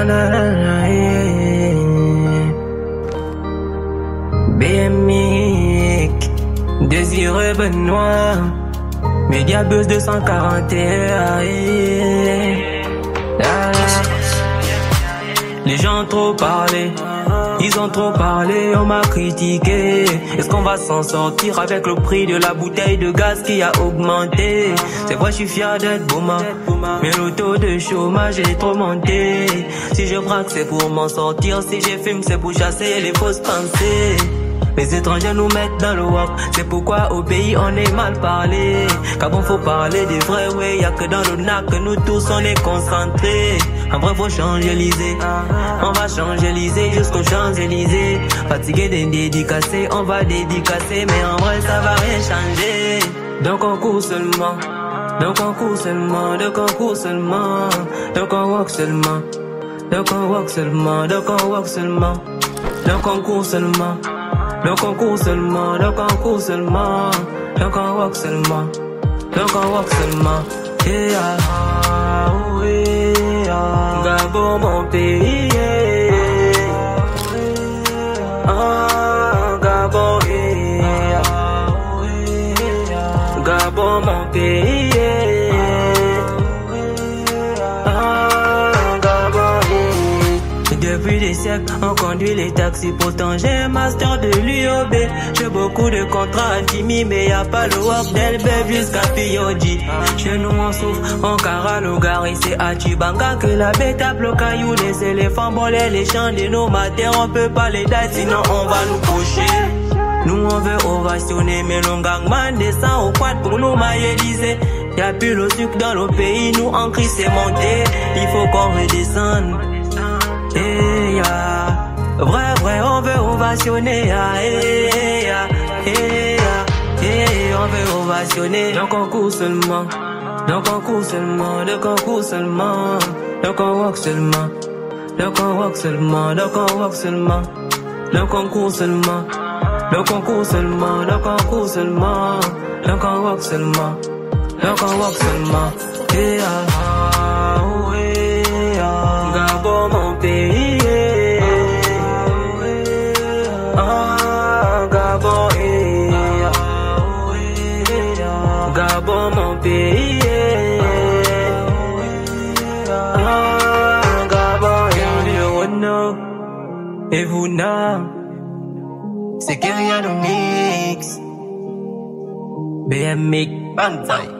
Na na na. BMX Désiré Benoît Mediabus 241 yeah. Ah. Les gens trop parlé ils ont trop parlé, on m'a critiqué. Est-ce qu'on va s'en sortir avec le prix de la bouteille de gaz qui a augmenté? C'est vrai, je suis fier d'être Bouma. Mais le taux de chômage est trop monté. Si je braque, c'est pour m'en sortir. Si je fume, c'est pour chasser les fausses pensées. Les étrangers nous mettent dans le wap C'est pourquoi au pays on est mal parlé. Car bon faut parler des vrais ouais Y'a que dans le nac que nous tous on est concentrés. En vrai faut changer l'Isée On va changer l'Isée jusqu'aux Champs-Élysées. Fatigué des dédicacés On va dédicacer. Mais en vrai ça va rien changer. Donc on court seulement. Donc on court seulement, donc on court seulement, donc on walk seulement, donc on walk seulement, donc on walk seulement, donc on court seulement. Le concours seulement, le concours seulement, le concours seulement, le concours seulement. Yeah, yeah. Gabon mon pays. Ah, Gabon, yeah. Gabon mon pays. Depuis des siècles, on conduit les taxis. Pourtant, j'ai un master de l'UOB. J'ai beaucoup de contrats à Jimmy, mais y a pas le work d'Elbev jusqu'à Pioji. Chez nous, on souffre, on gari. C'est à Chibanga que la bête a caillou. Les éléphants volaient les champs de nos matins. On peut pas les dater, sinon on va nous coucher. Nous on veut ovationner, mais le gangman descend au quad pour nous maïeliser. Y'a plus le sucre dans le pays, nous en crise c'est monté. Il faut qu'on redescende. Eh ya, vrai vrai on veut ovationner ya, eh ya, eh ya, eh on veut ovationner. Donc on court seulement, donc on court seulement, donc on court seulement, on walk seulement, on walk seulement, on walk seulement, donc on court seulement, donc on court seulement, donc on court seulement, on walk seulement, on walk seulement. Eh ya, ya, Gabon mon pays. Et vous c'est Kyrian Mix. BMX Banzai.